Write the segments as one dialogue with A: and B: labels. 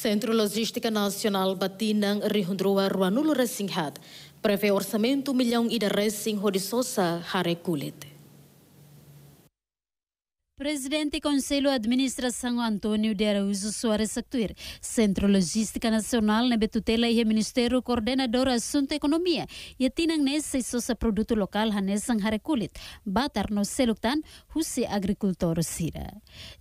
A: Centro Logística Nacional Batinang Rihundrua Ruanulo Racinghat prevê orçamento milhão e de Horisosa Hare Kulit.
B: Presidente do Conselho de Administração Antônio de Araújo Soares Actuir, Centro Logística Nacional na Betutela e Ministério Coordenador Assunto Economia e tinang nesse sosa produto local hanesang harekulit, batar no seluktan husi agricultor sira.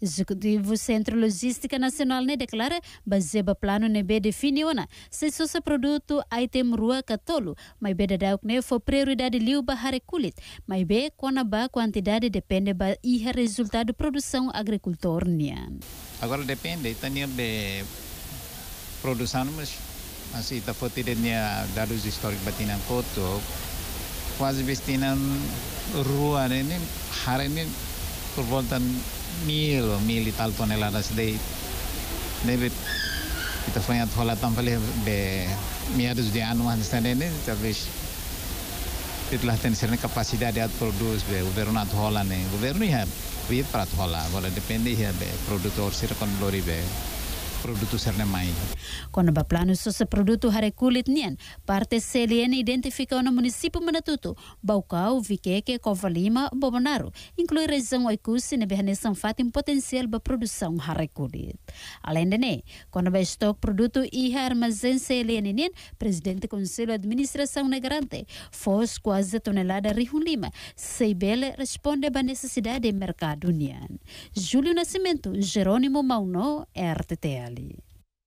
B: Executivo Centro Logística Nacional ne declara bazeba plano ne be definiona se sosa produto item rua katolo, mai beda dauk ne fo prioridade liu ba harekulit, mai be kona ba quantidade depende ba iha resultado de produção agricultor.
C: Agora depende, tania be produção mas assim está foto dia dados históricos batinan foto quase vestinan rua ini hari ini por volta mil mil e tal toneladas de deve kita foi a rola tão falei be meados de ano antes ini talvez itulah tem capacidade de produzir o governo at rola né o governo ia vir para rola agora depende ia be. Produtor sira con serne mai.
B: Quando ba plano so se produto hare kulit nian, parte CLN identifica no município Manatuto, Baucau, Viqueque, Covalima, Bobonaro, inclui região Oicusi ne behanesan fatim potencial ba produção hare kulit. Além de ne, quando ba estoque produto e armazém CLN nian, presidente do Conselho de Administração garante, fos quase tonelada Rihun Lima, Seibele responde ba necessidade de mercado nian. Júlio Nascimento, Jerônimo Mauno, 里。